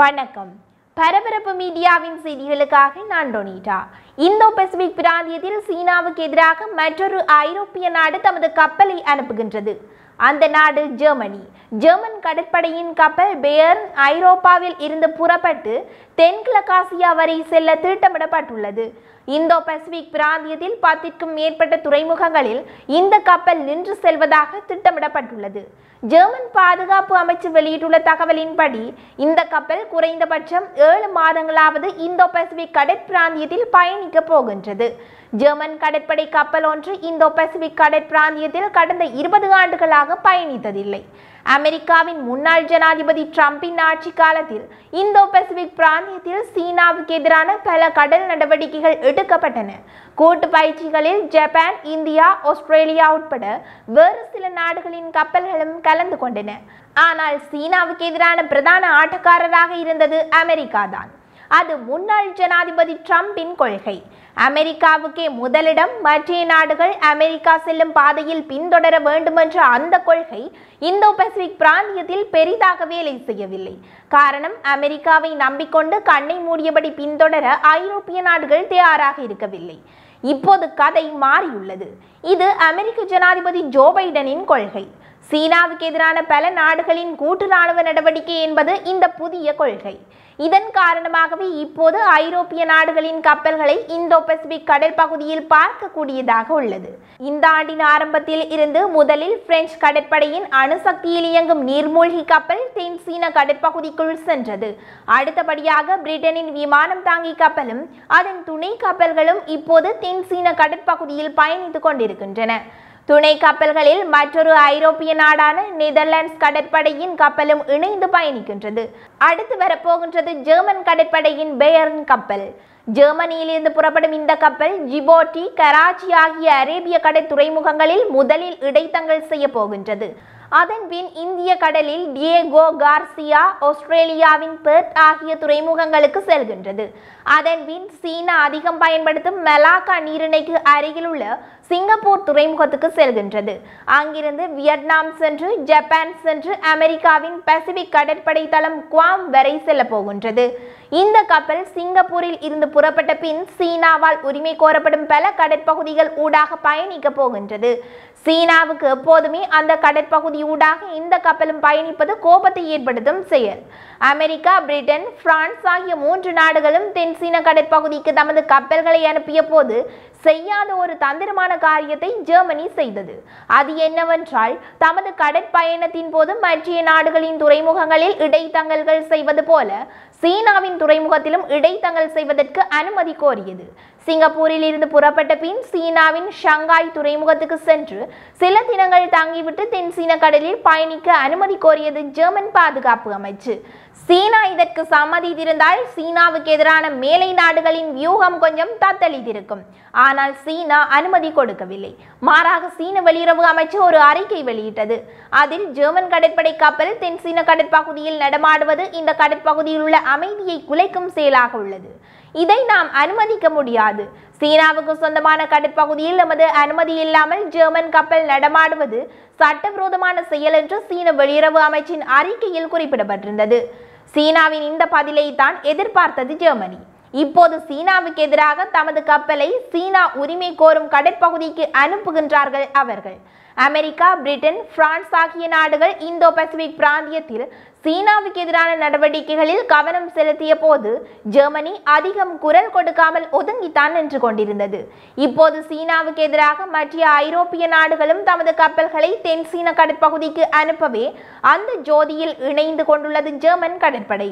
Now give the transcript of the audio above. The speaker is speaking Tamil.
வணக்கம். பரபரப்பு மீடியாவின் செய்திகளுக்காக நான் டொனிட்டா. இந்தோ பசிபிக் பிராந்தியத்தில் சீனாவுக்கு எதிராக மற்றொரு ஐரோப்பிய நாடு தமது கப்பலை அனுப்புகின்றது. அந்த நாடு ஜெர்மனி. ஜெர்மன் கடற்படையின் கப்பல் பேர்ன் ஐரோப்பாவில் இருந்து புறப்பட்டு தென்கிழக்காசியா வரை செல்ல திட்டமிடப்பட்டுள்ளது. இந்தோ பசிபிக் பிராந்தியத்தில் பத்திற்கும் மேற்பட்ட துறைமுகங்களில் இந்த கப்பல் நின்று செல்வதாக திட்டமிடப்பட்டுள்ளது. ஜெர்மன் பாதுகாப்பு அமைச்சு வெளியிட்டுள்ள தகவலின்படி இந்த கப்பல் குறைந்தபட்சம் ஏழு மாதங்களாவது இந்தோ பசிபிக் கடற்பிராந்தியத்தில் பயணிக்க போகின்றது. ஜெர்மன் கடற்படை கப்பல் ஒன்று இந்தோ பசிபிக் கடற்பிராந்தியத்தில் கடந்த இருபது ஆண்டுகளாக பயணித்ததில்லை. அமெரிக்காவின் முன்னாள் ஜனாதிபதி டிரம்பின் ஆட்சி காலத்தில் இந்தோ பசிபிக் பிராந்தியத்தில் சீனாவுக்கு எதிரான பல கடல் நடவடிக்கைகள் எடுக்கப்பட்டன. கூட்டு பயிற்சிகளில் ஜப்பான் இந்தியா ஆஸ்திரேலியா உட்பட வேறு சில நாடுகளின் கப்பல்களும் கலந்து கொண்டன. ஆனால் சீனாவுக்கு எதிரான பிரதான ஆட்டக்காரராக இருந்தது அமெரிக்கா தான் அது முன்னாள் ஜனாதிபதி டிரம்பின் கொள்கை. அமெரிக்காவுக்கே முதலிடம் மற்ற நாடுகள் அமெரிக்கா செல்லும் பாதையில் பின்தொடர வேண்டுமென்ற அந்த கொள்கை இந்தோ பசிபிக் பிராந்தியத்தில் பெரிதாக வேலை செய்யவில்லை. காரணம் அமெரிக்காவை நம்பிக்கொண்டு கண்ணை மூடியபடி பின்தொடர ஐரோப்பிய நாடுகள் தயாராக இருக்கவில்லை. இப்போது கதை மாறியுள்ளது. இது அமெரிக்க ஜனாதிபதி ஜோ பைடனின் கொள்கை. சீனாவுக்கு எதிரான பல நாடுகளின் கூட்டு ராணுவ நடவடிக்கை என்பது இந்த புதிய கொள்கை. இதன் காரணமாகவே இப்போது ஐரோப்பிய நாடுகளின் கப்பல்களை இந்தோ பசிபிக் கடல் பகுதியில் பார்க்கக்கூடியதாக உள்ளது. இந்த ஆண்டின் ஆரம்பத்தில் இருந்து முதலில் பிரெஞ்சு கடற்படையின் அணுசக்தியில் இயங்கும் நீர்மூழ்கி கப்பல் தென் சீன கடற்பகுதிக்குள் சென்றது. அடுத்தபடியாக பிரிட்டனின் விமானம் தாங்கி கப்பலும் அதன் துணை கப்பல்களும் இப்போது தென் சீன கடற்பகுதியில் பயணித்துக் கொண்டிருக்கின்றன. துணை கப்பல்களில் மற்றொரு ஐரோப்பிய நாடான நெதர்லாண்ட்ஸ் கடற்படையின் கப்பலும் இணைந்து பயணிக்கின்றது. அடுத்து வரப்போகின்றது ஜெர்மன் கடற்படையின் பெயர்ன் கப்பல். ஜெர்மனியிலிருந்து புறப்படும் இந்த கப்பல் ஜிபோட்டி கராச்சி ஆகிய அரேபிய கடல் துறைமுகங்களில் முதலில் இடைத்தங்கல் செய்ய போகின்றது. அதன் பின் இந்திய கடலில் டியேகோ கார்சியா ஆஸ்திரேலியாவின் பெர்த் ஆகிய துறைமுகங்களுக்கு செல்கின்றது. அதன் பின் சீனா அதிகம் பயன்படுத்தும் மெலாக்கா நீரிணைக்கு அருகில் உள்ள சிங்கப்பூர் துறைமுகத்துக்கு செல்கின்றது. அங்கிருந்து வியட்நாம் சென்று ஜப்பான் சென்று அமெரிக்காவின் பசிபிக் கடற்படை தளம் குவாம் வரை செல்ல போகின்றது. இந்த கப்பல் சிங்கப்பூரில் இருந்து புறப்பட்ட பின் சீனாவால் உரிமை கோரப்படும் பல கடற்பகுதிகள் ஊடாக பயணிக்க போகின்றது. சீனாவுக்கு எப்போதுமே அந்த கடற்பகுதி ஊடாக இந்த கப்பலும் பயணிப்பது கோபத்தை ஏற்படுத்தும் செயல். அமெரிக்கா பிரிட்டன் பிரான்ஸ் ஆகிய மூன்று நாடுகளும் தென் சீன கடற்பகுதிக்கு தமது கப்பல்களை அனுப்பிய போது செய்யாத ஒரு தந்திரமான காரியத்தை ஜெர்மனி செய்தது. அது என்னவென்றால் தமது கடற்பயணத்தின் போது மற்ற நாடுகளின் துறைமுகங்களில் இடைத்தங்கல்கள் செய்வது போல சீனாவின் துறைமுகத்திலும் இடைத்தங்கல் செய்வதற்கு அனுமதி கோரியது. சிங்கப்பூரில் இருந்து புறப்பட்ட பின் சீனாவின் ஷங்காய் துறைமுகத்துக்கு சென்று சில தினங்கள் தங்கிவிட்டு தென் சீன கடலில் பயணிக்க அனுமதி கோரியது ஜெர்மன் பாதுகாப்பு அமைச்சு. சீனா இதற்கு சம்மதித்திருந்தால் சீனாவுக்கு எதிரான மேலை நாடுகளின் வியூகம் கொஞ்சம் தத்தளித்திருக்கும். ஆனால் சீனா அனுமதி கொடுக்கவில்லை. மாறாக சீன வெளியுறவு அமைச்சு ஒரு அறிக்கை வெளியிட்டது. அதில் ஜெர்மன் கடற்படை கப்பல் தென் சீன கடற்பகுதியில் நடமாடுவது இந்த கடற்பகுதியில் உள்ள அமைதியை குலைக்கும் செயலாக உள்ளது. இதை நாம் அனுமதிக்க முடியாது. சீனாவுக்கு சொந்தமான கடற்பகுதியில் நமது அனுமதி இல்லாமல் ஜெர்மன் கப்பல் நடமாடுவது சட்டவிரோதமான செயல் என்று சீன வெளியுறவு அமைச்சின் அறிக்கையில் குறிப்பிடப்பட்டிருந்தது. சீனாவின் இந்த பதிலை தான் எதிர்பார்த்தது ஜெர்மனி. இப்போது சீனாவுக்கு எதிராக தமது கப்பலை சீனா உரிமை கோரும் கடற்பகுதிக்கு அனுப்புகின்றார்கள் அவர்கள். அமெரிக்கா பிரிட்டன் பிரான்ஸ் ஆகிய நாடுகள் இந்தோ பசிபிக் பிராந்தியத்தில் சீனாவுக்கு எதிரான நடவடிக்கைகளில் கவனம் செலுத்திய போது ஜெர்மனி அதிகம் குரல் கொடுக்காமல் ஒதுங்கித்தான் நின்று கொண்டிருந்தது. இப்போது சீனாவுக்கு எதிராக மற்ற ஐரோப்பிய நாடுகளும் தமது கப்பல்களை தென் சீன கடற்பகுதிக்கு அனுப்பவே அந்த ஜோதியில் இணைந்து கொண்டுள்ளது ஜெர்மன் கடற்படை.